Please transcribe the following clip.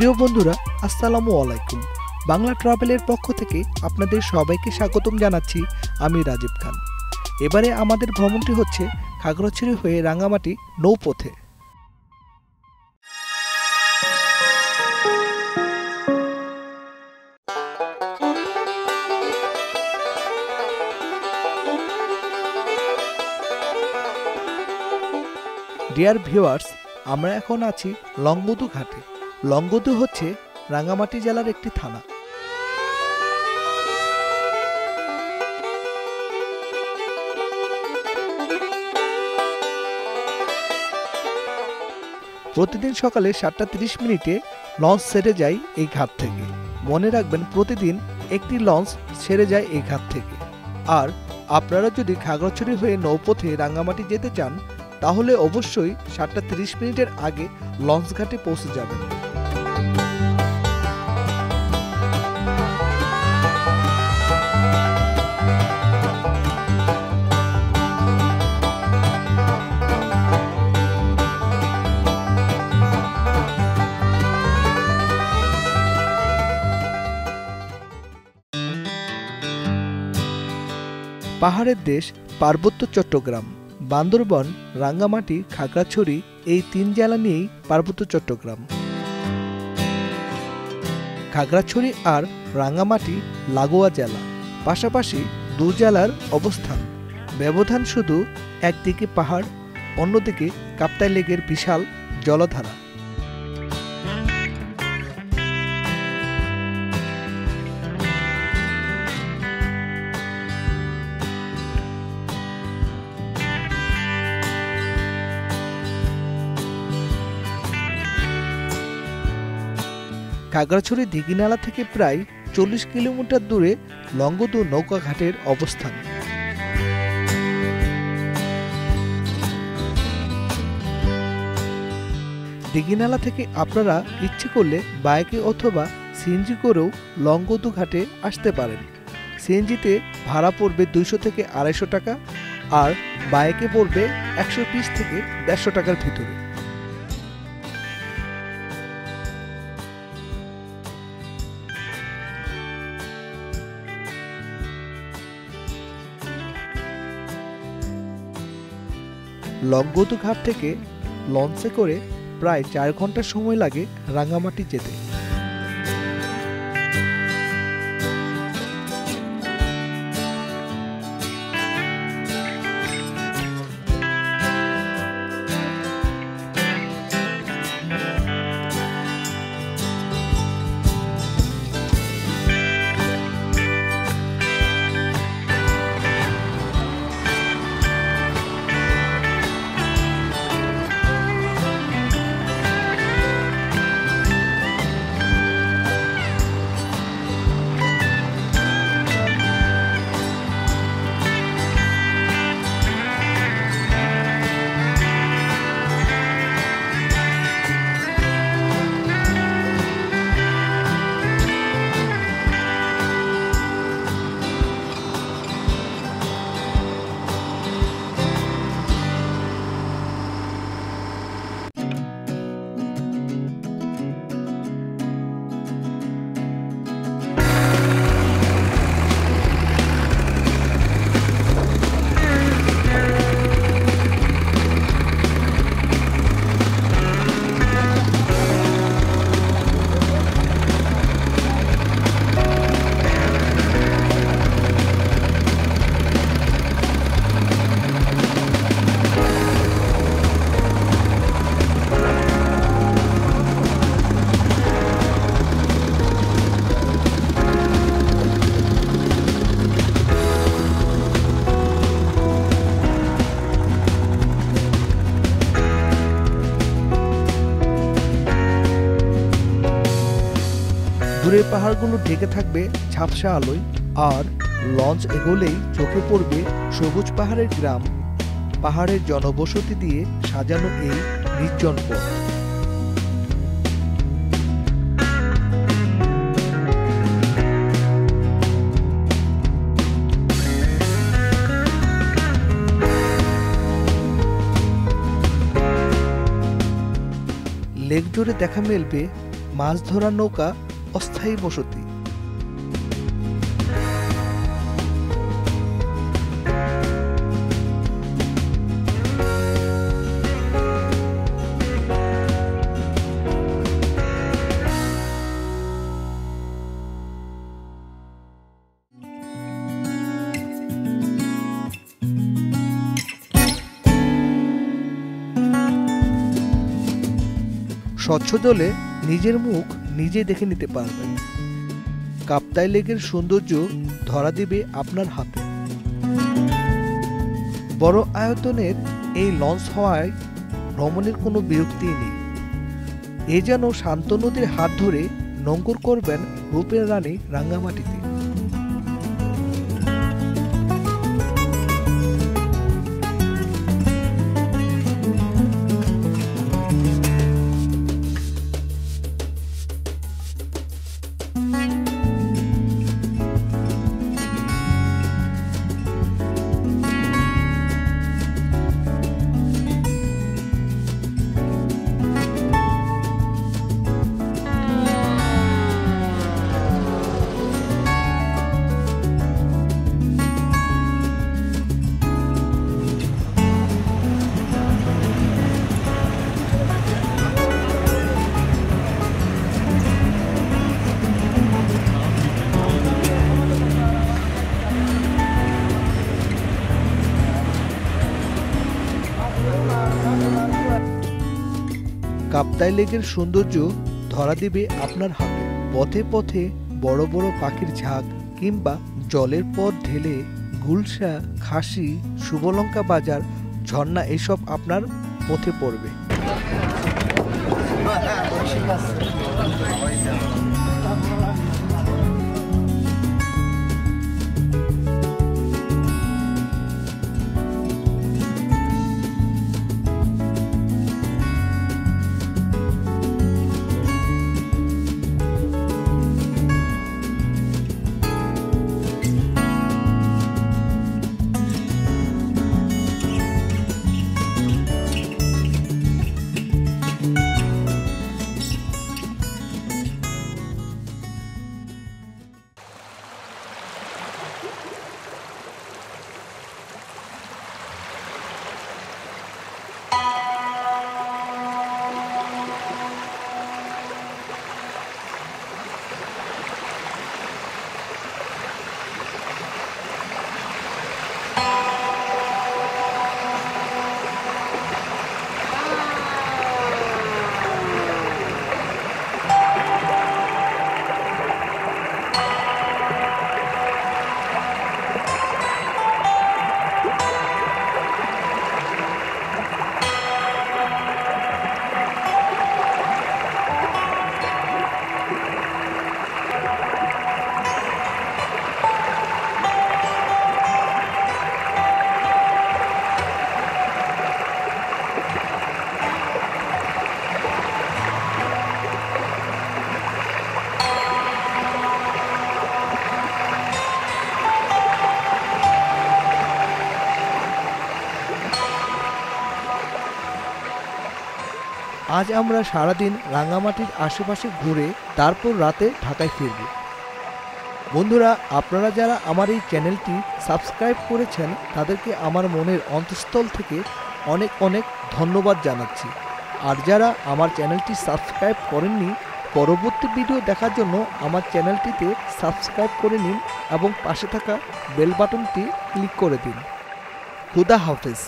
প্রিয় বন্ধুরা, আসসালামু আলাইকুম। বাংলা ট্রাভেলের পক্ষ থেকে আপনাদের সবাইকে স্বাগতম জানাচ্ছি আমি রাজীব খান। এবারে আমাদের ভ্রমণটি হচ্ছে খাগড়াছড়ি হয়ে রাঙামাটি নৌপথে। ডিয়ার ভিউয়ার্স আমরা এখন আছি লংগদু ঘাটে লংগদু হচ্ছে রাঙামাটি জেলার একটি থানা। প্রতিদিন সকালে সাতটা তিরিশ মিনিটে লঞ্চ ছেড়ে যায় এই ঘাট থেকে। মনে রাখবেন প্রতিদিন একটি লঞ্চ ছেড়ে যায় এই ঘাট থেকে। আর আপনারা যদি খাগড়াছড়ি হয়ে নৌপথে রাঙামাটি যেতে চান, তাহলে অবশ্যই সাতটা তিরিশ মিনিটের আগে লঞ্চ ঘাটে পৌঁছে যাবেন। পাহাড়ের দেশ পার্বত্য চট্টগ্রাম। বান্দরবন রাঙ্গামাটি খাগড়াছড়ি এই তিন জেলা নিয়েই পার্বত্য চট্টগ্রাম। খাগড়াছড়ি আর রাঙ্গামাটি লাগোয়া জেলা। পাশাপাশি দু জেলার অবস্থান। ব্যবধান শুধু একদিকে পাহাড়, অন্যদিকে কাপ্তাই লেগের বিশাল জলধারা। খাগড়াছড়ি দিঘিনালা থেকে প্রায় চল্লিশ কিলোমিটার দূরে লঙ্গদু নৌকা ঘাটের অবস্থান। দিঘিনালা থেকে আপনারা ইচ্ছে করলে বাইকে অথবা সিএনজি করেও লঙ্গদু ঘাটে আসতে পারেন। সিএনজিতে ভাড়া পড়বে দুইশো থেকে আড়াইশো টাকা আর বাইকে পড়বে একশো থেকে দেড়শো টাকার ভিতরে। লংগদু ঘাট থেকে লঞ্চে করে প্রায় চার ঘণ্টা সময় লাগে রাঙামাটি যেতে। দূরের পাহাড়গুলো ঢেকে থাকবে ঝাপসা আলোয় আর লঞ্চ এগোলেই চোখে পড়বে সবুজ পাহাড়ের গ্রাম। পাহাড়ের জনবসতি দিয়ে সাজানো এই নির্জন পথ। লেক জুড়ে দেখা মিলবে মাছ ধরার নৌকা অস্থায়ী বসতি। স্বচ্ছ জলে নিজের মুখ নিজে দেখে নিতে পারবেন। কাপ্তাই লেকের সৌন্দর্য ধরা দেবে আপনার হাতে। বড় আয়তনের এই লঞ্চ হওয়ায় ভ্রমণের কোনো বিরক্তি নেই। এ যেন শান্ত নদীর হাত ধরে নঙ্গর করবেন রূপের রানী রাঙ্গামাটিতে কাপ্তাই লেকের সৌন্দর্য ধরা দেবে আপনার হাতে। পথে পথে বড় বড় পাখির ঝাঁক কিংবা জলের পথ ঢেলে গুলশা, খাসি, শুভলঙ্কা বাজার, ঝর্ণা এসব আপনার পথে পড়বে। আজ আমরা সারাদিন রাঙামাটির আশেপাশে ঘুরে তারপর রাতে ঢাকায় ফিরব। বন্ধুরা, আপনারা যারা আমার এই চ্যানেলটি সাবস্ক্রাইব করেছেন, তাদেরকে আমার মনের অন্তঃস্থল থেকে অনেক অনেক ধন্যবাদ জানাচ্ছি। আর যারা আমার চ্যানেলটি সাবস্ক্রাইব করেননি, পরবর্তী ভিডিও দেখার জন্য আমার চ্যানেলটিতে সাবস্ক্রাইব করে নিন এবং পাশে থাকা বেল বাটনটি ক্লিক করে দিন। খুদা হাফেজ।